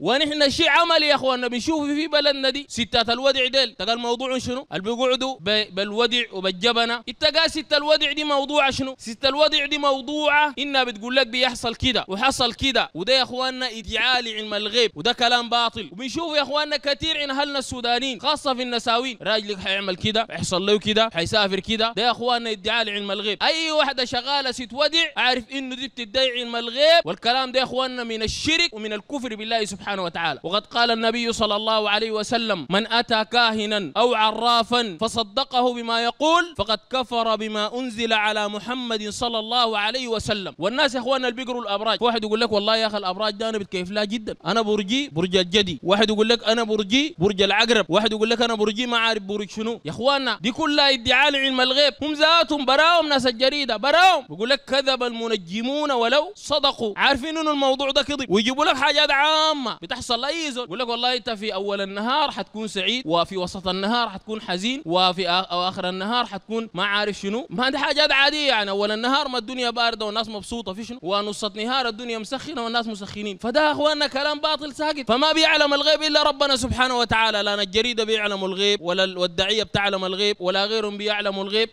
ونحن شيء عملي يا إخواننا. بنشوف في بلدنا دي ستات الودع ديل. تلقى الموضوع شنو؟ اللي بيقعدوا بالودع وبالجبنة. اتقى ست الودع دي موضوع شنو؟ ست الودع دي موضوعه إنها بتقول لك بيحصل كده وحصل كده. وده يا إخواننا إدعاء لعلم الغيب. وده كلام باطل. وبنشوف يا إخواننا كثير من أهلنا السودانيين خاصة في النساوين راجلك حيعمل كده حيحصل له كده حيسافر كده. ده يا إخواننا إدعاء لعلم الغيب. أي واحدة شغالة ست ودع عارف إنه دي بتدعي علم الغيب. والكلام ده يا إخواننا من الشرك ومن الكفر بالله سبحانه وتعالى. وقد قال النبي صلى الله عليه وسلم من أتى كاهنا أو عرافا فصدقه بما يقول فقد كفر بما أنزل على محمد صلى الله عليه وسلم. والناس يا إخواننا اللي بيقروا الأبراج واحد يقول لك والله يا أخي الأبراج ده أنا بتكيف لها جدا. أنا برجي برج الجدي. واحد يقول لك أنا برجي برج العقرب. واحد يقول لك أنا برجي ما عارف برج شنو. يا إخواننا دي كلها ادعاء لعلم الغيب. هم ذاتهم براهم ناس الجريدة براهم. بيقول لك كذب المنجمون ولو صدقوا. عارفين إنه الموضوع ده كذب. ويجيبوا لك حاجات عامة. بتحصل لأي زول. يقول لك والله أنت في أول النهار حتكون سعيد وفي وسط النهار حتكون حزين وفي اواخر النهار حتكون ما عارف شنو. ما دي حاجات عادية يعني. أول النهار ما الدنيا باردة والناس مبسوطة في شنو. ونص النهار الدنيا مسخنة والناس مسخنين. فده اخواننا كلام باطل ساقط. فما بيعلم الغيب إلا ربنا سبحانه وتعالى. لا الجريده بيعلم الغيب ولا الداعيه بتعلم الغيب ولا غيرهم بيعلموا الغيب.